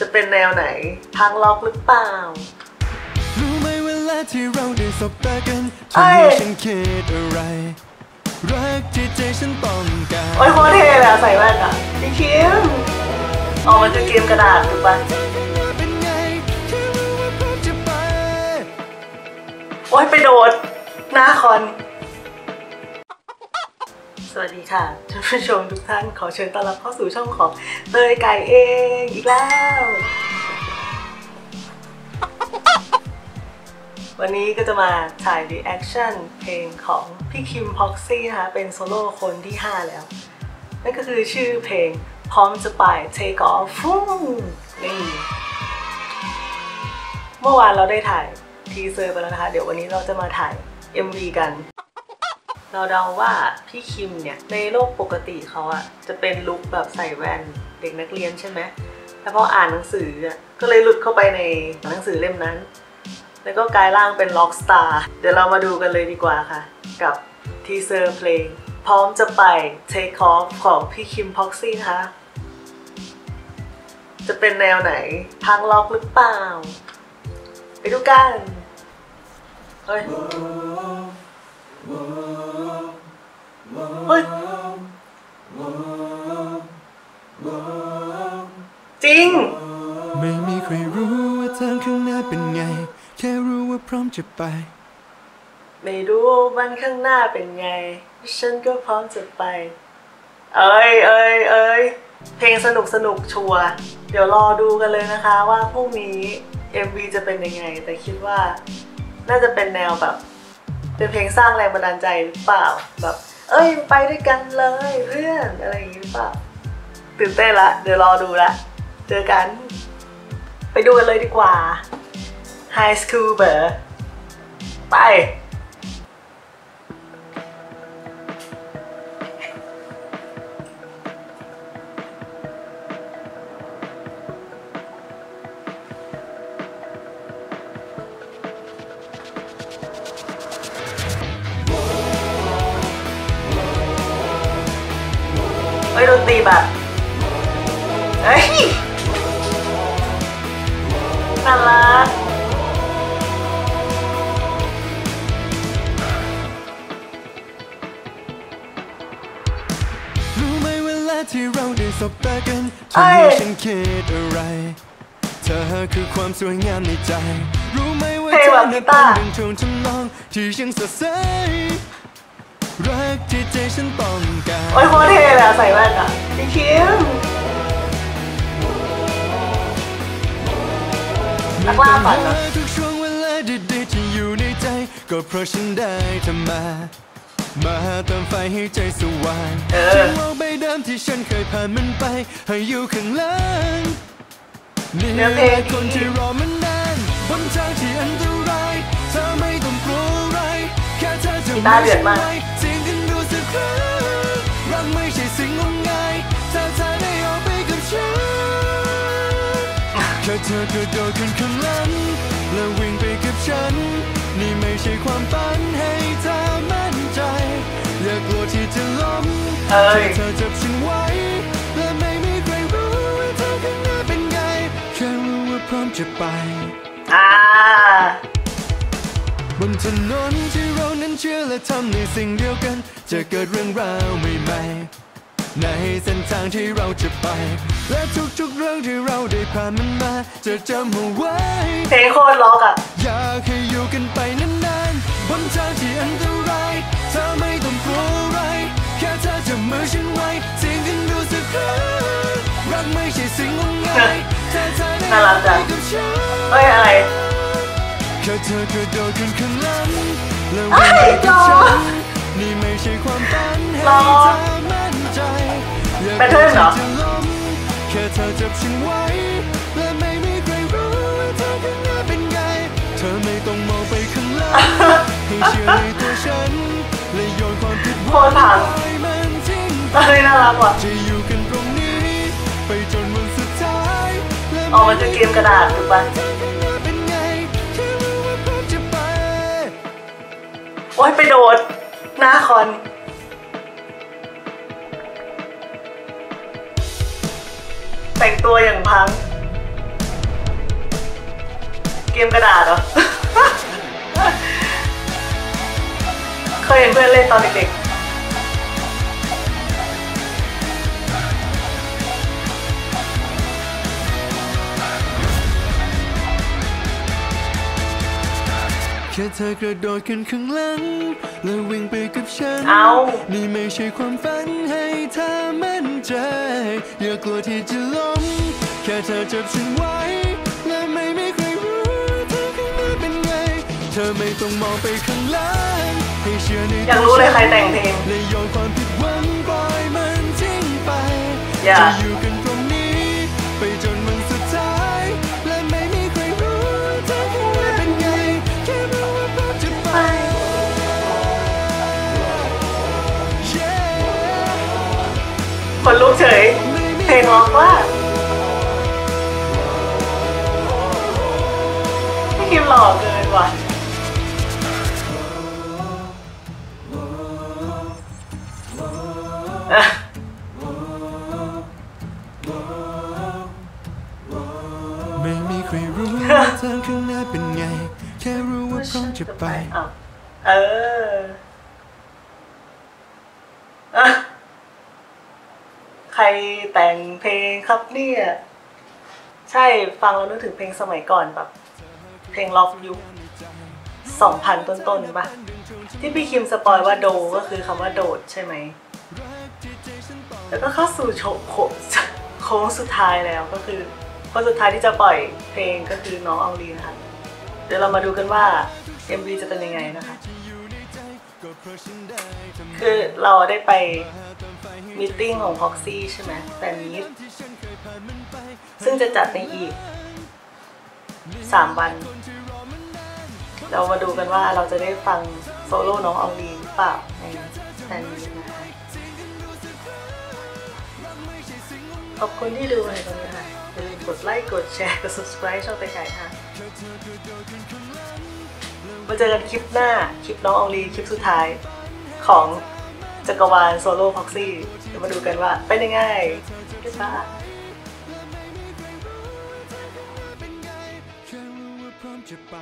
จะเป็นแนวไหน ทางล็อกหรือเปล่ารู้ไหมเวลาที่เราได้สบตากันเอ้ทำให้ยฉันคิดอะไรรักที่ใจฉันต้องการโอ้ยโคตรเท่เลยอะใส่แว่นอะพี่คิมอ๋อมันคือเกมกระดาษถูกปะเป็นไงแค่รู้ว่าพร้อมจะไปโอ้ยไปโดดหน้าคอน สวัสดีค่ะท่านผู้ชมทุกท่านขอเชิญต้อนรับเข้าสู่ช่องของเตยไก่เองอีกแล้ว วันนี้ก็จะมาถ่าย reaction เพลงของพี่คิม PROXIE นะคะ เป็นโซโล่คนที่ 5 แล้ว นั่นก็คือชื่อเพลงพร้อมจะไป Take off ฟู่นี่เมื่อวานเราได้ถ่าย teaser ไปแล้วนะคะ เดี๋ยววันนี้เราจะมาถ่าย MV กัน เราเดาว่าพี่คิมเนี่ยในโลกปกติเขาอะจะเป็น look แบบใส่แว่นเด็กนักเรียนใช่ไหมแต่พออ่านหนังสืออะก็เลยหลุดเข้าไปในหนังสือเล่มนั้น แล้วก็กลายร่างเป็น rock star เดี๋ยวเรามาดูกันเลยดีกว่าค่ะ กับ teaser เพลง พร้อมจะไป Take off ของพี่คิม PROXIE นะคะจะเป็นแนวไหนทางร็อกหรือเปล่า ไปดูกัน เฮ้ย เฮ้ยจริง ไม่มีใครรู้ว่าทางข้างหน้าเป็นไง แค่รู้ว่าพร้อมจะไป ไม่รู้วันข้างหน้าเป็นไง ฉันก็พร้อมจะไป เอ้ยเอ้ยเอ้ยเพลงสนุกสนุกชัวร์เดี๋ยวรอดูกันเลยนะคะว่าพรุ่งนี้ MV จะเป็นยังไง แต่คิดว่า น่าจะเป็นแนวแบบ เป็นเพลงสร้างแรงบันดาลใจหรือเปล่าแบบ เอ้ยไปด้วยกันเลยเพื่อนอะไรอย่างนี้หรือเปล่าตื่นเต้นละ เดี๋ยวรอดูละ เจอกัน ไปดูกันเลยดีกว่า High School เบอร์ไป ฮ้ยดนตรีแบบเฮ้ยน่ารักรู้ไหมเวลาที่เราได้สบตากันเอ้ทำยให้ฉันคิดอะไร เธอคือความสวยงามในใจ รู้ไหมว่าเพลงเธแบอบนั้นกีตาร์เป็นดวงทำนองที่ยังสดใส รักที่ใจฉันต้องการโอ้ยโคตรเท่เลยอะใส่แว่นอะพี่คิมนักล่าฝันเหรอทุกช่วงเวลาดีๆที่อยู่ในใจ ก็เพราะฉันได้เธอมามาเติมไฟให้ใจสว่างเออทิ้งโลกใบเดิมที่ฉันเคยผ่านมันไป ให้อยู่ข้างหล่างนี่เนื้อเพลงดีคนที่รอมันนานบนทางที่อันตรายเธอไม่ต้องกลัวอะไรแค่เธอจะกีตาร์เดือดม เธอกระโดดขึ้นข้างหลังแล้ววิ่งไปกับฉัน นี่ไม่ใช่ความฝันให้เธอมั่นใจ อย่ากลัวที่จะล้มเอ้ยแค่เธอจับฉันไว้ และไม่มีใครรู้ว่าเธอข้างหน้าเป็นไงแค่รู้ว่าพร้อมจะไป อ่า บนถนนที่เรานั้นเชื่อและทำในสิ่งเดียวกัน จะเกิดเรื่องราวใหม่ๆ ในเส้นทางที่เราจะไป และทุกๆเรื่องที่เราได้ผ่านมันมา จะจำเอาไว้เพลงโคตรล็อกอะอยากให้อยู่กันไปนานๆบนทางที่อันตรายเธอไม่ต้องกลัวอะไรแค่เธอจะมือฉันไว้เสียงกันดูสักครั้งรักไม่ใช่สิ่งงมงายเธอเธอได้น่ารักจังไปกับฉันเฮ้ยอะไรแค่เธอกระโดดขึ้นข้างหลังแล้วเอ้วิ่งยไปกับฉัรอนนี่ไม่ใช่ความฝันให้รอเธอมั่นใจอย่า แบทเทิลเหรอจะล้มแค่เธอจับฉันไว้และไม่มีใครรู้ว่าเธอข้างหน้าเป็นไง เธอไม่ต้องมองไปข้างหลังให้เชื่อในตัวฉันและโยนความผิดหโควัตรถังปล่อยมันทิ้งไปเฮ้ยน่ารักว่ะจะอยู่กันตรงนี้ ไปจนวันสุดท้ายและอ๋อมันคือเกมกระดาษถูกปะเธอข้างหน้าเป็นไงแค่รู้ว่าพร้อมจะไปโอ้ยไปโดดหน้าคอน แต่งตัวอย่างพัง เกมกระดาษเหรอ เคยเห็นเพื่อนเล่นตอนเด็ก ค่เธอกระโดดขึ้นข้างหลัง แล้ววิ่งไปกับฉันๆเอานี่ไม่ใช่ความฝันให้เธอมั่นใจ อย่ากลัวที่จะล้ม แค่เธอจับฉันไว้ และไม่มีใครรู้เธอข้างหน้าเป็นไง เธอไม่ต้องมองไปข้างหลังให้เชื่อในอยากรู้เลยใครแต่งเพลงและโยนความผิดหวังปล่อยมันทิ้งไปอย่าจะอยู่กันตรง คนลุกเฉยเพลงร้องว่าพี่คิมหล่อเกินว่ะอะไม่มีใครรู้ว่าทางข้างหน้าเป็นไง แค่รู้ว่าพร้อมจะไปอ้าวเอออะ ใครแต่งเพลงครับเนี่ย ใช่ฟังแล้วนึกถึงเพลงสมัยก่อนแบบ เพลงล็อกยุคสองพันต้นๆปะที่พี่คิมสปอยว่าโดก็คือคำว่าโดดใช่ไหม แล้วก็เข้าสู่โชว์โค้งโค้งสุดท้ายแล้วก็คือคนสุดท้ายที่จะปล่อยเพลงก็คือน้องอองลีนะคะ เดี๋ยวเรามาดูกันว่า MV จะเป็นยังไงนะคะ คือเราได้ไป มตติ팅ของ Proxy ใช่ไหมแฟนมีตซึ่งจะจัดในอีก 3 วัน เรามาดูกันว่าเราจะได้ฟังโซโล่น้องอองลีหรือเปล่าในแฟนมีตนะคะขอบคุณที่ดูในตรงนี้ค่ะอย่าลืมกดไลค์กดแชร์กด subscribe ช่องไปฉายค่ะมาเจอกันคลิปหน้า คลิปน้องอองลีคลิปสุดท้ายของ จักรวาลโซโล่พ็อกซี่เดี๋ยวมาดูกันว่าเป็นยังไงกันบ้างจะไป